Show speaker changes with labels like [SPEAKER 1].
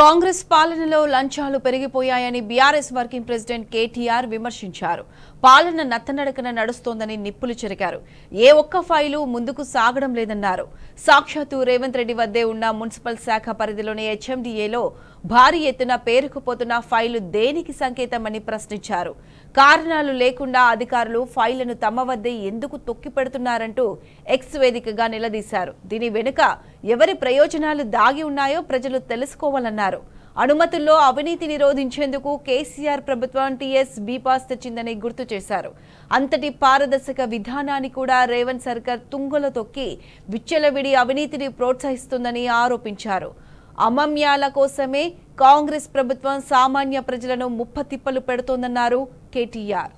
[SPEAKER 1] కాంగ్రెస్ పాలనలో లంచాలు పెరిగిపోయాయని బీఆర్ఎస్ వర్కింగ్ ప్రెసిడెంట్ కేటీఆర్ విమర్శించారు. పాలన నత్తనడకన నడుస్తోందని నిప్పులు చెరికారు. ఏ ఒక్క ఫైలు ముందుకు సాగడం లేదన్నారు. సాక్షాత్తు రేవంత్ రెడ్డి వద్దే ఉన్న మున్సిపల్ శాఖ పరిధిలోని హెచ్ఎండిఏలో భారీ ఎత్తున పేరుకుపోతున్న ఫైలు దేనికి సంకేతమని ప్రశ్నించారు. కారణాలు లేకుండా అధికారులు ఫైళ్ళను తమ వద్దే ఎందుకు తొక్కి పెడుతున్నారంటూ ఎక్స్ వేదికగా నిలదీశారు. దీని వెనుక ఎవరి ప్రయోజనాలు దాగి ఉన్నాయో ప్రజలు తెలుసుకోవాలన్నారు. అనుమతుల్లో అవినీతి నిరోధించేందుకు కేసీఆర్ ప్రభుత్వం టీఎస్ బీపాస్ తెచ్చిందని గుర్తు చేశారు. అంతటి పారదర్శక విధానాన్ని కూడా రేవంత్ సర్కార్ తుంగలో తొక్కి విచ్చలవిడి అవినీతిని ప్రోత్సహిస్తుందని ఆరోపించారు. అమమ్యాల కోసమే కాంగ్రెస్ ప్రభుత్వం సామాన్య ప్రజలను ముప్పతిప్పలు పెడుతోందన్నారు కేటీఆర్.